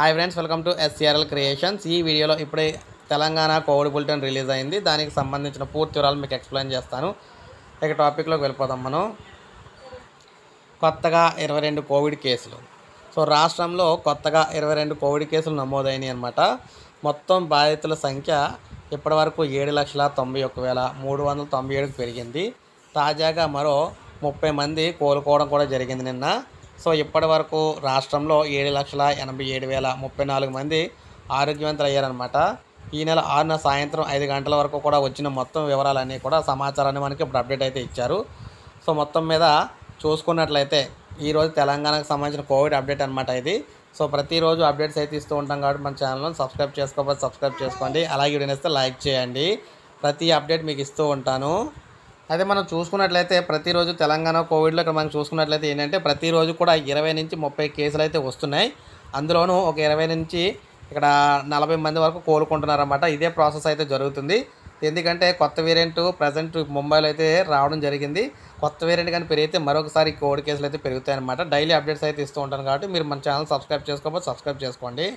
Hi friends welcome to SCRL creations ఈ వీడియోలో ఇప్పుడే తెలంగాణ కోవిడ్ బులెటిన్ రిలీజ్ అయింది. దానికి సంబంధించిన పూర్తి వివరాలు మీకు ఎక్స్ప్లెయిన్ చేస్తాను. ఇక టాపిక్లోకి వెళ్ళిపోదాం మనం. కొత్తగా ఇరవై రెండు కోవిడ్ కేసులు. సో రాష్ట్రంలో కొత్తగా ఇరవై రెండు కోవిడ్ కేసులు నమోదైనాయి అనమాట మొత్తం బాధితుల సంఖ్య ఇప్పటివరకు ఏడు లక్షల తొంభై ఒక్క వేల మూడు వందల తొంభై ఏడుకు పెరిగింది. తాజాగా మరో ముప్పై మంది కోలుకోవడం కూడా జరిగింది నిన్న. సో ఇప్పటి వరకు రాష్ట్రంలో ఏడు లక్షల ఎనభై ఏడు వేల ముప్పై నాలుగు మంది ఆరోగ్యవంతులు అయ్యారనమాట ఈ నెల ఆరున సాయంత్రం ఐదు గంటల వరకు కూడా వచ్చిన మొత్తం వివరాలన్నీ కూడా సమాచారాన్ని మనకి ఇప్పుడు అప్డేట్ అయితే ఇచ్చారు. సో మొత్తం మీద చూసుకున్నట్లయితే ఈరోజు తెలంగాణకు సంబంధించిన కోవిడ్ అప్డేట్ అనమాట ఇది. సో ప్రతిరోజు అప్డేట్స్ అయితే ఇస్తూ ఉంటాం కాబట్టి మన ఛానల్ని సబ్స్క్రైబ్ చేసుకోకపోతే సబ్స్క్రైబ్ చేసుకోండి. అలాగే వీడియో లైక్ చేయండి. ప్రతి అప్డేట్ మీకు ఇస్తూ ఉంటాను. అదే మనం చూసుకున్నట్లయితే ప్రతిరోజు తెలంగాణ కోవిడ్లో ఇక్కడ మనం చూసుకున్నట్లయితే ఏంటంటే ప్రతిరోజు కూడా ఇరవై నుంచి ముప్పై కేసులు అయితే వస్తున్నాయి. అందులోనూ ఒక ఇరవై నుంచి ఇక్కడ నలభై మంది వరకు కోలుకుంటున్నారన్నమాట. ఇదే ప్రాసెస్ అయితే జరుగుతుంది. ఎందుకంటే కొత్త వేరియంట్ ప్రజెంట్ ముంబైలో అయితే రావడం జరిగింది. కొత్త వేరియంట్ కానీ పెరిగితే మరొకసారి కోవిడ్ కేసులు అయితే పెరుగుతాయన్నమాట. డైలీ అప్డేట్స్ అయితే ఇస్తూ ఉంటాను కాబట్టి మీరు మన ఛానల్ సబ్స్క్రైబ్ చేసుకోకపోతే సబ్స్క్రైబ్ చేసుకోండి.